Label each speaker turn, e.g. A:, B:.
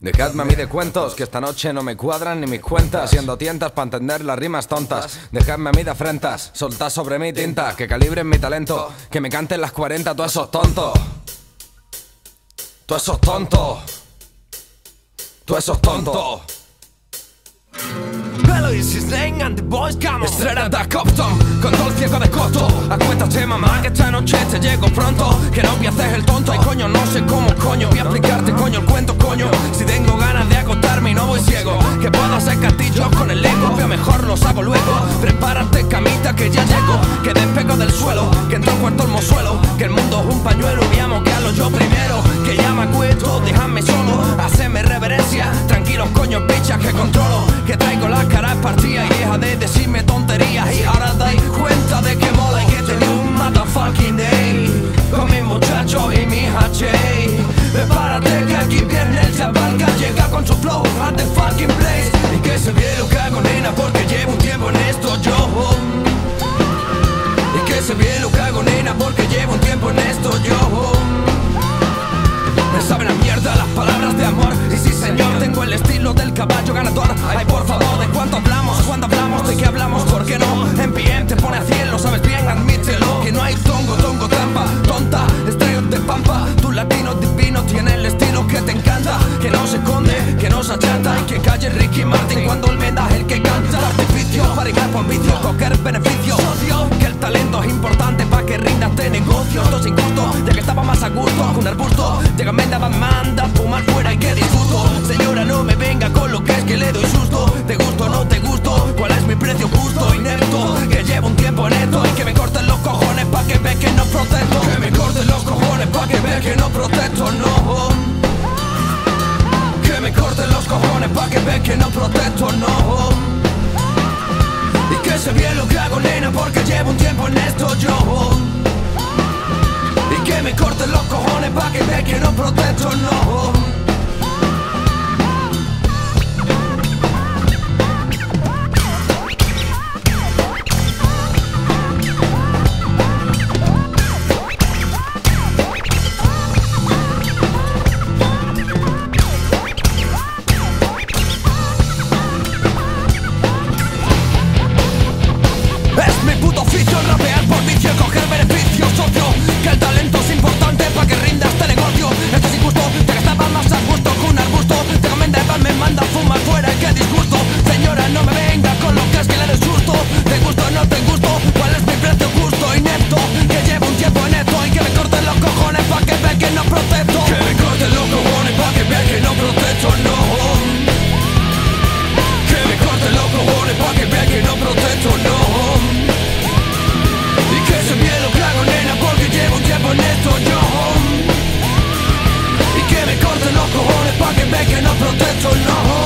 A: Dejadme a mí de cuentos, que esta noche no me cuadran ni mis cuentas. Siendo tientas para entender las rimas tontas. Dejadme a mí de afrentas, soltad sobre mí tinta Que calibren mi talento, que me canten las 40 Tú esos tontos Tú esos tontos Tú esos tontos
B: Melodies is name and the boys come on.
A: Estrella da Compton, con todo el ciego de coto Acuéstate mamá que esta noche te llego pronto. Que no voy a hacer el tonto, ay coño no sé cómo coño. Voy a explicarte coño el cuento coño y Que puedo hacer castillos con el lego Pero mejor los hago luego. Prepárate camita que ya llego Que despego del suelo, que entro cuarto el Que el mundo es un pañuelo, voy a moquearlo yo primero Que ya me acuesto, déjame solo Se ve lo que hago nena porque llevo un tiempo en esto yo Esto sin costo, ya que estaba más a gusto con un arbusto. Llega me daba manda, fumar fuera y que disgusto. Señora no me venga con lo que es que le doy susto. ¿Te gusto o no te gusto? ¿Cuál es mi precio justo? Inepto, que llevo un tiempo en esto Y que me corten los cojones pa' que ve que no protesto. Que me corten los cojones pa' que ve que no protesto, no. Que me corten los cojones pa' que ve que no protesto, no. Y que se bien lo que hago nena porque llevo un tiempo en esto yo che beccano protetto il no